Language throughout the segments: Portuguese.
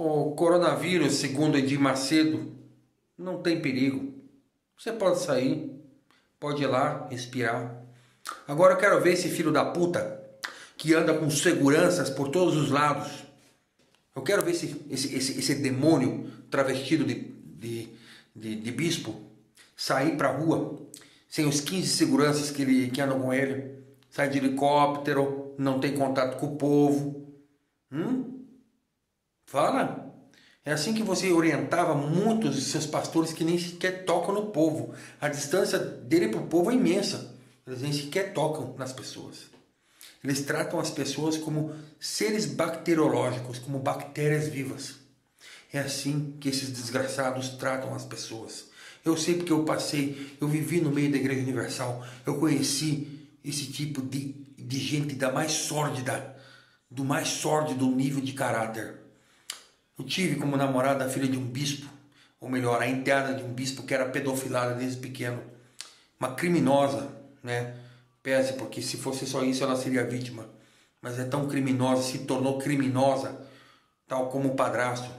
O coronavírus, segundo Edir Macedo, não tem perigo. Você pode sair, pode ir lá, respirar. Agora eu quero ver esse filho da puta que anda com seguranças por todos os lados. Eu quero ver esse, esse, esse, esse demônio travestido de, de, de, de bispo sair pra rua sem os 15 seguranças que, ele, que andam com ele. Sai de helicóptero, não tem contato com o povo. Hum? Fala. É assim que você orientava muitos de seus pastores que nem sequer tocam no povo. A distância dele para o povo é imensa. Eles nem sequer tocam nas pessoas. Eles tratam as pessoas como seres bacteriológicos, como bactérias vivas. É assim que esses desgraçados tratam as pessoas. Eu sei porque eu passei, eu vivi no meio da Igreja Universal, eu conheci esse tipo de, de gente da mais sórdida, do mais sórdido nível de caráter. Eu tive como namorada a filha de um bispo, ou melhor, a enteada de um bispo que era pedofilada desde pequeno. Uma criminosa, né? Pese, porque se fosse só isso ela seria vítima. Mas é tão criminosa, se tornou criminosa, tal como o padrasto.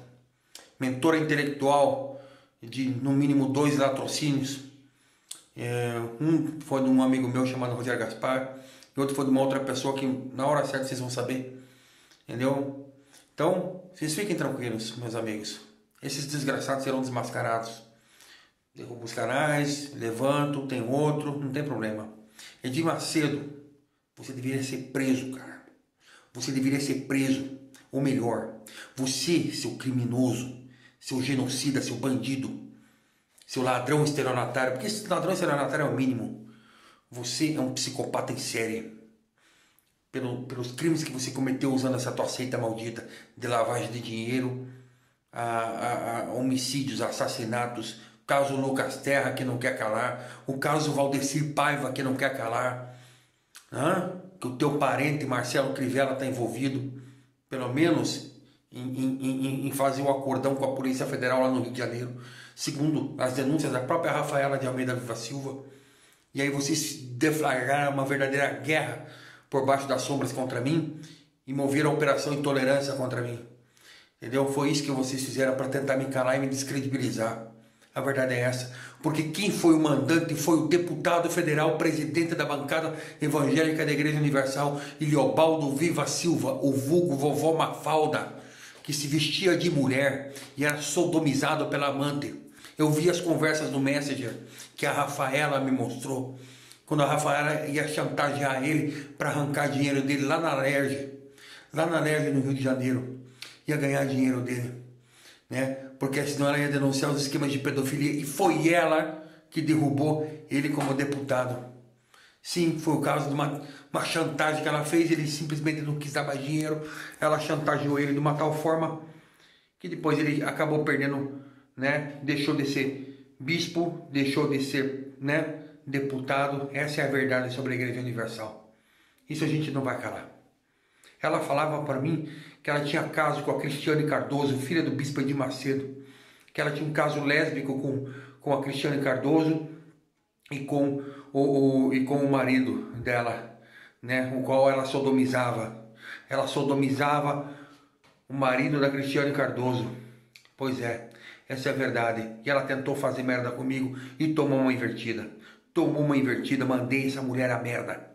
Mentora intelectual de no mínimo dois latrocínios. É, um foi de um amigo meu chamado Rogério Gaspar, e outro foi de uma outra pessoa que na hora certa vocês vão saber. Entendeu? Então, vocês fiquem tranquilos, meus amigos. Esses desgraçados serão desmascarados. Derrubo os canais, levanto, tem outro, não tem problema. Edir Macedo, você deveria ser preso, cara. Você deveria ser preso. Ou melhor, você, seu criminoso, seu genocida, seu bandido, seu ladrão estelionatário, porque esse ladrão estelionatário é o mínimo. Você é um psicopata em série. Pelo, pelos crimes que você cometeu usando essa tua seita maldita de lavagem de dinheiro, a, a, a homicídios, assassinatos, o caso Lucas Terra que não quer calar, o caso Valdecir Paiva que não quer calar, que o teu parente Marcelo Crivella está envolvido, pelo menos em, em, em, em fazer o um acordão com a Polícia Federal lá no Rio de Janeiro, segundo as denúncias da própria Rafaela de Almeida Viva Silva. E aí vocês deflagraram uma verdadeira guerra por baixo das sombras contra mim e moveram a operação intolerância contra mim. Entendeu? Foi isso que vocês fizeram para tentar me calar e me descredibilizar. A verdade é essa. Porque quem foi o mandante foi o deputado federal, presidente da bancada evangélica da Igreja Universal, Iliobaldo Viva Silva, o vulgo vovó Mafalda, que se vestia de mulher e era sodomizado pela amante. Eu vi as conversas do Messenger que a Rafaela me mostrou. Quando a Rafaela ia chantagear ele para arrancar dinheiro dele lá na Lerge, lá na Lerge no Rio de Janeiro, ia ganhar dinheiro dele, né? Porque senão ela ia denunciar os esquemas de pedofilia e foi ela que derrubou ele como deputado. Sim, foi o caso de uma, uma chantagem que ela fez, ele simplesmente não quis dar mais dinheiro, ela chantageou ele de uma tal forma que depois ele acabou perdendo né? Deixou de ser bispo, deixou de ser, né? Deputado. Essa é a verdade sobre a Igreja Universal. Isso a gente não vai calar. Ela falava para mim que ela tinha caso com a Cristiane Cardoso, filha do bispo de Macedo, que ela tinha um caso lésbico com, com a Cristiane Cardoso e com o, o, e com o marido dela, né, o qual ela sodomizava. Ela sodomizava o marido da Cristiane Cardoso. Pois é, essa é a verdade. E ela tentou fazer merda comigo e tomou uma invertida. Tomou uma invertida, mandei essa mulher a merda.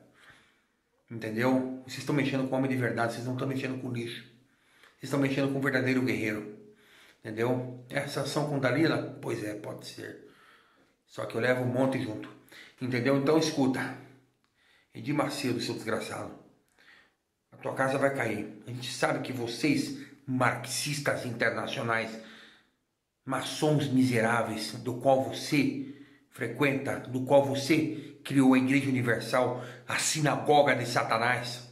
Entendeu? Vocês estão mexendo com homem de verdade, vocês não estão mexendo com lixo. Vocês estão mexendo com um verdadeiro guerreiro. Entendeu? Essa ação com Dalila? Pois é, pode ser. Só que eu levo um monte junto. Entendeu? Então escuta. Edir Macedo, seu desgraçado. A tua casa vai cair. A gente sabe que vocês, marxistas internacionais, maçons miseráveis, do qual você frequenta, do qual você criou a Igreja Universal, a sinagoga de Satanás.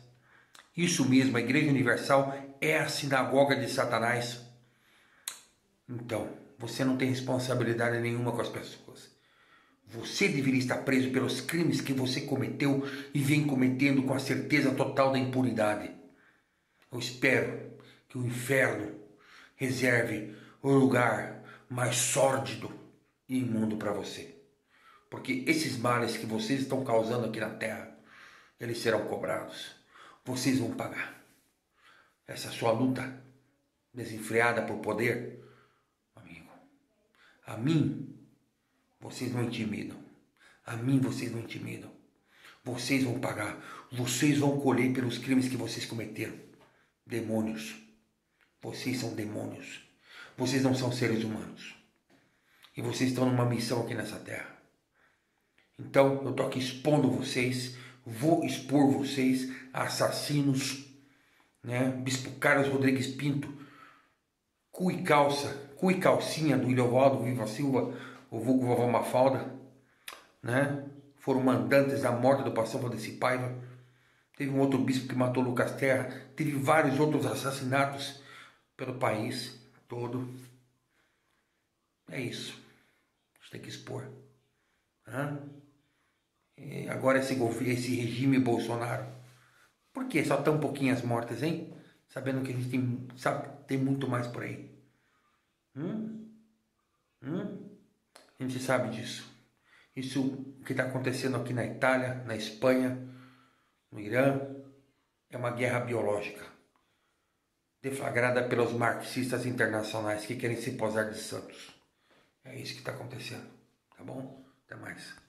Isso mesmo, a Igreja Universal é a sinagoga de Satanás. Então, você não tem responsabilidade nenhuma com as pessoas. Você deveria estar preso pelos crimes que você cometeu e vem cometendo com a certeza total da impunidade. Eu espero que o inferno reserve o lugar mais sórdido e imundo para você. Porque esses males que vocês estão causando aqui na terra, eles serão cobrados. Vocês vão pagar. Essa sua luta. desenfreada por poder, amigo, a mim vocês não intimidam. A mim vocês não intimidam. Vocês vão pagar. Vocês vão colher pelos crimes que vocês cometeram. Demônios. Vocês são demônios. Vocês não são seres humanos. E vocês estão numa missão aqui nessa terra. Então, eu estou aqui expondo vocês, vou expor vocês assassinos, né? Bispo Carlos Rodrigues Pinto, cu e calça, cu e calcinha do Ilhovaldo Viva Silva, o vulgo Vovó Mafalda, né? Foram mandantes da morte do pastor Valdeci Paiva. Teve um outro bispo que matou Lucas Terra. Teve vários outros assassinatos pelo país todo. É isso. A gente tem que expor. Hã? E agora esse, esse regime Bolsonaro. Por que só tão pouquinhas mortes, hein? Sabendo que a gente tem, sabe, tem muito mais por aí. Hum? Hum? A gente sabe disso. Isso que está acontecendo aqui na Itália, na Espanha, no Irã, é uma guerra biológica deflagrada pelos marxistas internacionais que querem se posar de santos. É isso que está acontecendo, tá bom? Até mais.